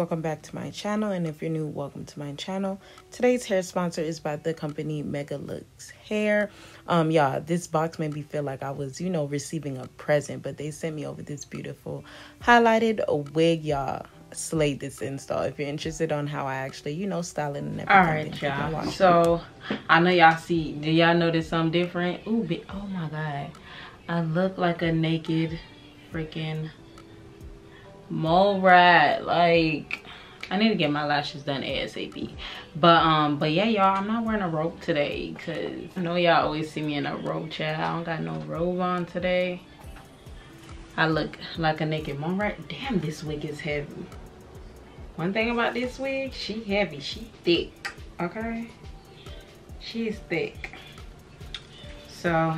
welcome back to my channel and if you're new welcome to my channel. Today's hair sponsor is by the company Megalooks Hair. Um y'all this box made me feel like i was you know receiving a present but they sent me over this beautiful highlighted wig y'all. Slayed this install if you're interested on how i actually you know styling and everything. All right y'all. So i know y'all see do y'all notice something different? Ooh, oh my god. I look like a naked freaking mole rat like i need to get my lashes done asap but um but yeah y'all i'm not wearing a robe today because i know y'all always see me in a robe chat. I don't got no robe on today. I look like a naked mole rat. Damn this wig is heavy. One thing about this wig she heavy. She thick okay? She's thick. So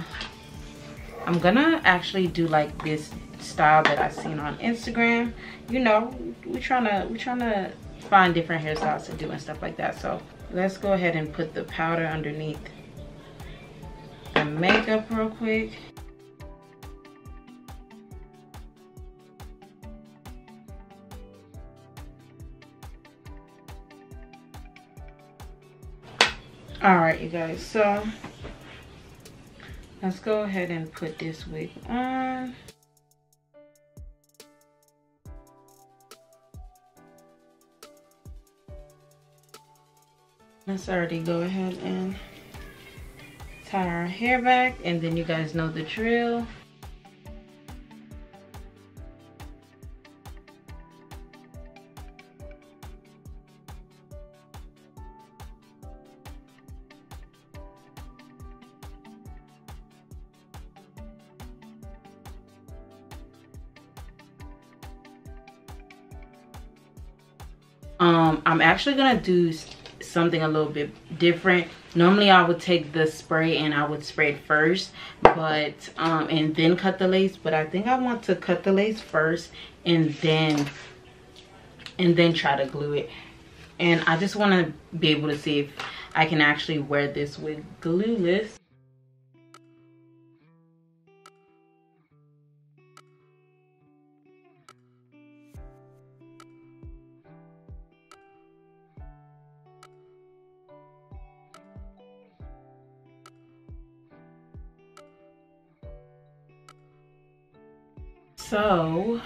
i'm gonna actually do like this style that I seen on Instagram. You know, we're trying to we're trying to find different hairstyles to do and stuff like that. So let's go ahead and put the powder underneath the makeup real quick. all right you guys so let's go ahead and put this wig on let's already go ahead and tie our hair back and then you guys know the drill. Um i'm actually gonna do something a little bit different. Normally i would take the spray and i would spray it first but um and then cut the lace but i think i want to cut the lace first and then and then try to glue it. And i just want to be able to see if i can actually wear this with glueless So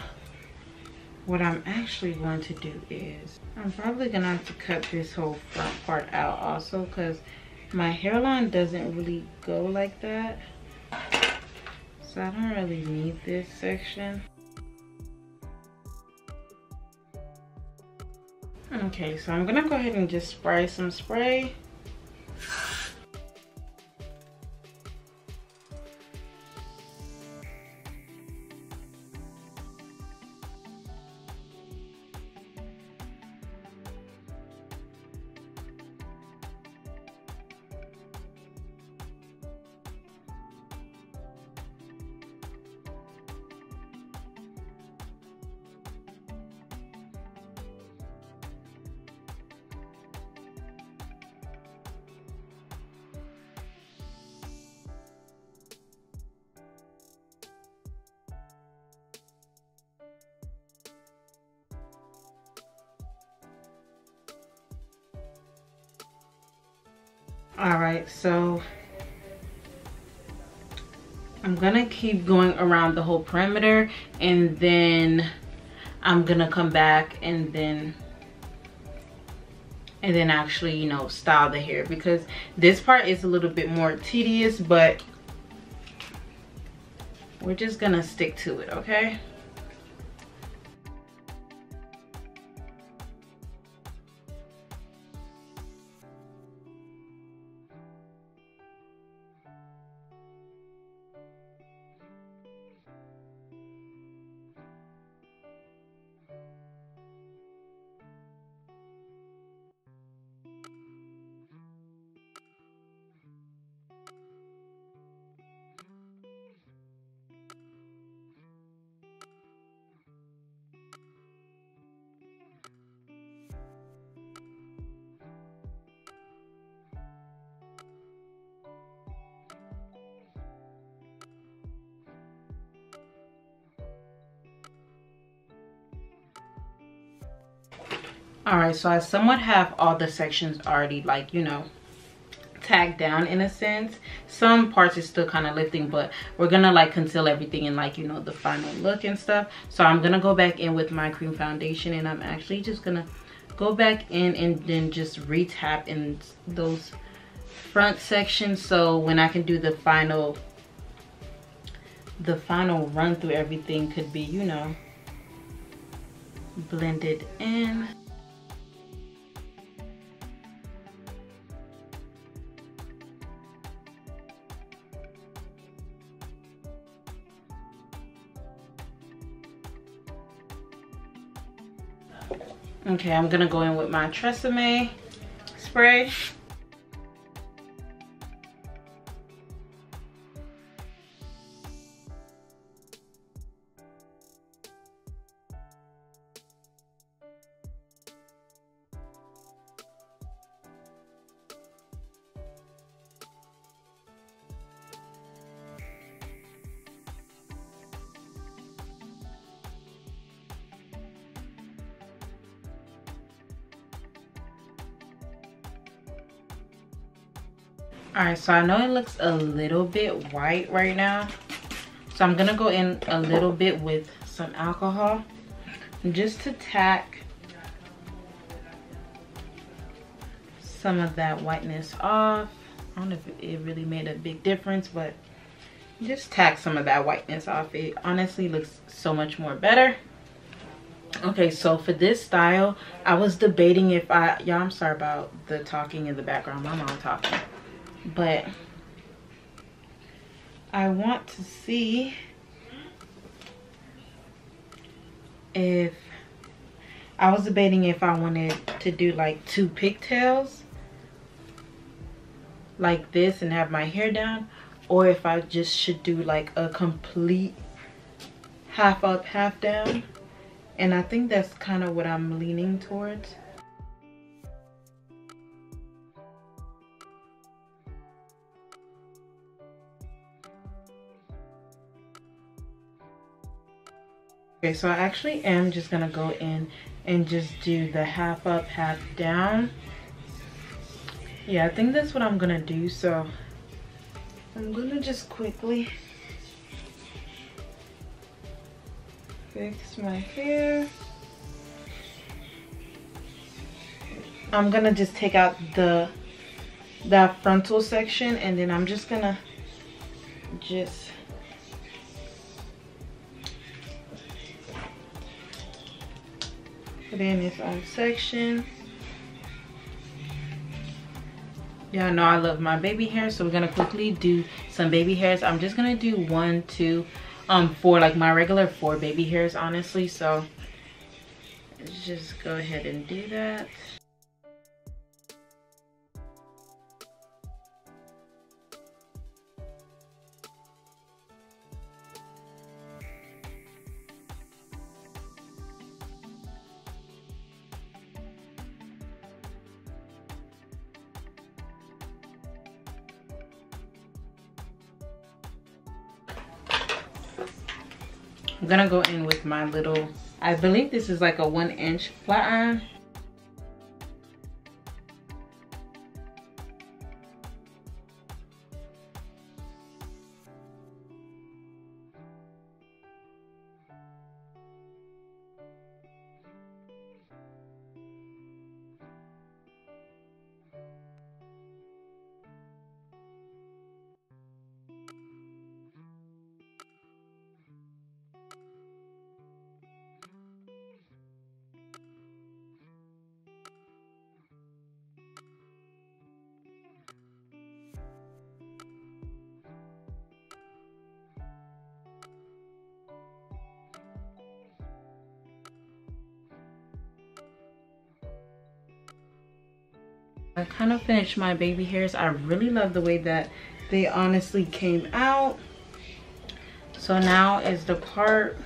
what I'm actually going to do is I'm probably gonna have to cut this whole front part out also because my hairline doesn't really go like that. So I don't really need this section. Okay, so I'm gonna go ahead and just spray some spray. All right so I'm gonna keep going around the whole perimeter and then I'm gonna come back and then and then actually you know style the hair because this part is a little bit more tedious but we're just gonna stick to it okay all right so i somewhat have all the sections already like you know tacked down in a sense. Some parts is still kind of lifting but we're gonna like conceal everything in like you know the final look and stuff. So i'm gonna go back in with my cream foundation and i'm actually just gonna go back in and then just retap in those front sections. So when i can do the final the final run through everything could be you know blended in Okay, I'm gonna go in with my Tresemme spray. All right so i know it looks a little bit white right now. So i'm gonna go in a little bit with some alcohol just to tack some of that whiteness off. I don't know if it really made a big difference but just tack some of that whiteness off. It honestly looks so much more better. Okay so for this style i was debating if i y'all i'm sorry about the talking in the background. My mom talking but I want to see if I was debating if I wanted to do like two pigtails like this and have my hair down or if I just should do like a complete half up half down. And I think that's kind of what I'm leaning towards Okay, so I actually am just gonna go in and just do the half up, half down. Yeah, I think that's what I'm gonna do. So I'm gonna just quickly fix my hair. I'm gonna just take out the that frontal section and then I'm just gonna just put in its own section. Y'all know i love my baby hair so we're gonna quickly do some baby hairs. I'm just gonna do one two um for like my regular four baby hairs honestly so let's just go ahead and do that I'm gonna go in with my little, I believe this is like a one inch flat iron. I kind of finished my baby hairs. I really love the way that they honestly came out. So now is the part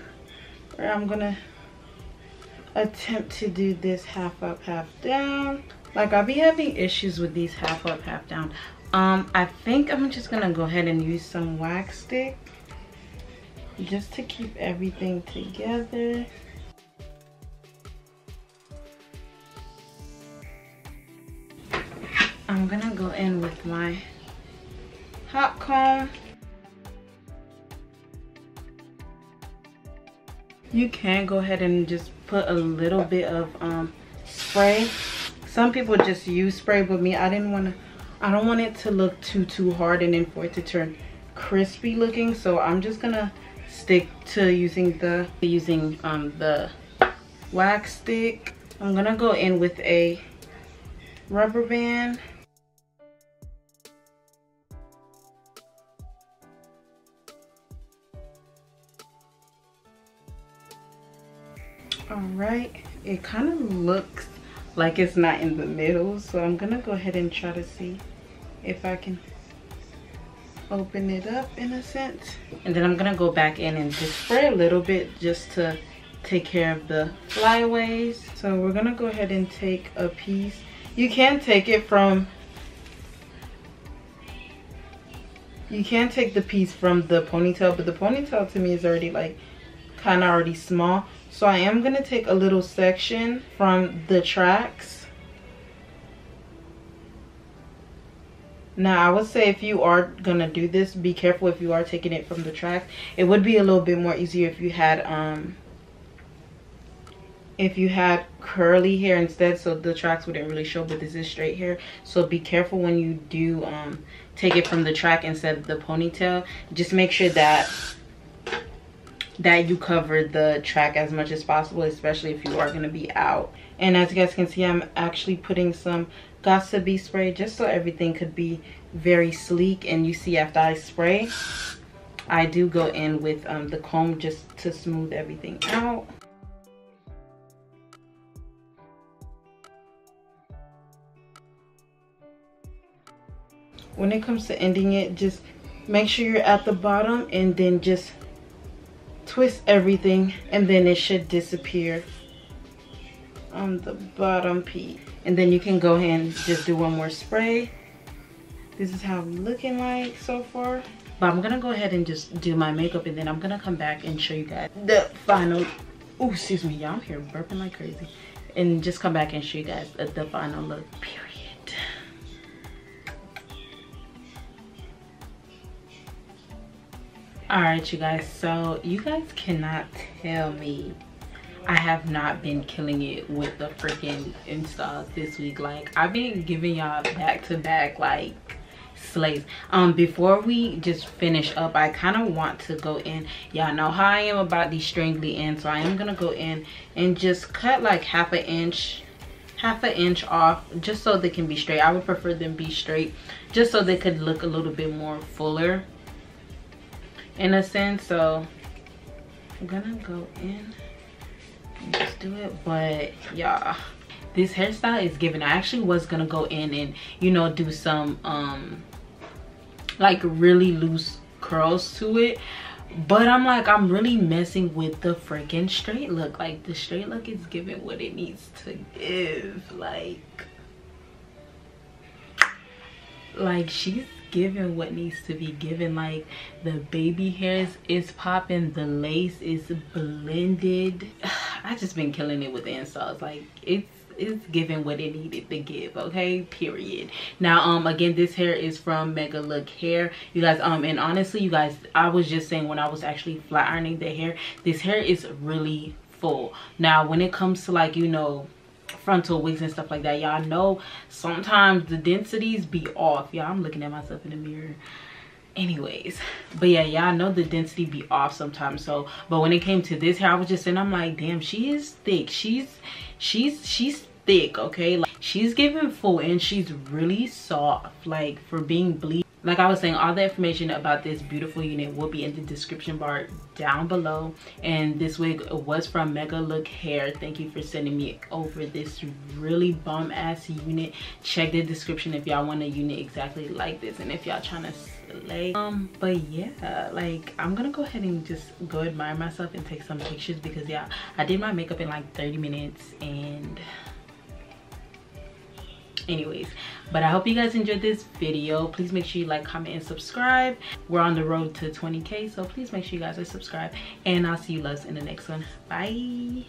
where I'm gonna attempt to do this half up, half down. Like I'll be having issues with these half up, half down. Um, I think I'm just gonna go ahead and use some wax stick just to keep everything together. I'm gonna go in with my hot comb. You can go ahead and just put a little bit of um, spray. Some people just use spray, but me, I didn't want to, I don't want it to look too, too hard and then for it to turn crispy looking. So I'm just gonna stick to using the, using um, the wax stick. I'm gonna go in with a rubber band. Right? It kind of looks like it's not in the middle so i'm gonna go ahead and try to see if i can open it up in a sense. And then i'm gonna go back in and just spray a little bit just to take care of the flyaways. So we're gonna go ahead and take a piece. You can take it from you can take the piece from the ponytail but the ponytail to me is already like kind of already small so I am going to take a little section from the tracks. Now I would say if you are going to do this, be careful if you are taking it from the track. It would be a little bit more easier if you had um if you had curly hair instead so the tracks wouldn't really show but this is straight hair so be careful when you do um take it from the track instead of the ponytail just make sure that that you cover the track as much as possible, especially if you are going to be out. And as you guys can see, I'm actually putting some Got2b spray just so everything could be very sleek. And you see after I spray, I do go in with um, the comb just to smooth everything out. When it comes to ending it, just make sure you're at the bottom and then just twist everything and then it should disappear on the bottom piece and then you can go ahead and just do one more spray. This is how I'm looking like so far. But I'm gonna go ahead and just do my makeup and then I'm gonna come back and show you guys the final oh excuse me y'all I'm here burping like crazy. And just come back and show you guys the, the final look period all right you guys so you guys cannot tell me i have not been killing it with the freaking installs this week. Like i've been giving y'all back to back like slays um before we just finish up i kind of want to go in. Y'all know how i am about these stringly ends so i am gonna go in and just cut like half an inch half an inch off just so they can be straight. I would prefer them be straight just so they could look a little bit more fuller in a sense so i'm gonna go in and just do it but yeah. This hairstyle is giving i actually was gonna go in and you know do some um like really loose curls to it but i'm like i'm really messing with the freaking straight look. Like the straight look is giving what it needs to give like like she's given what needs to be given like the baby hairs is popping the lace is blended. I just been killing it with the installs like it's it's giving what it needed to give okay? Period. Now um again this hair is from Megalook Hair. You guys um and honestly you guys i was just saying when i was actually flat ironing the hair this hair is really full. Now when it comes to like you know frontal wigs and stuff like that. Y'all know sometimes the densities be off. Y'all i'm looking at myself in the mirror. Anyways but yeah y'all know the density be off sometimes. So but when it came to this hair i was just saying i'm like damn she is thick. She's she's she's thick okay? Like she's giving full and she's really soft like for being bleed like i was saying all the information about this beautiful unit will be in the description bar down below. And this wig was from Megalook Hair. Thank you for sending me over this really bomb ass unit. Check the description if y'all want a unit exactly like this and if y'all trying to slay. Um but yeah like i'm gonna go ahead and just go admire myself and take some pictures because yeah i did my makeup in like 30 minutes and anyways. But i hope you guys enjoyed this video. Please make sure you like comment and subscribe. We're on the road to 20k so please make sure you guys are subscribed. And i'll see you loves in the next one. Bye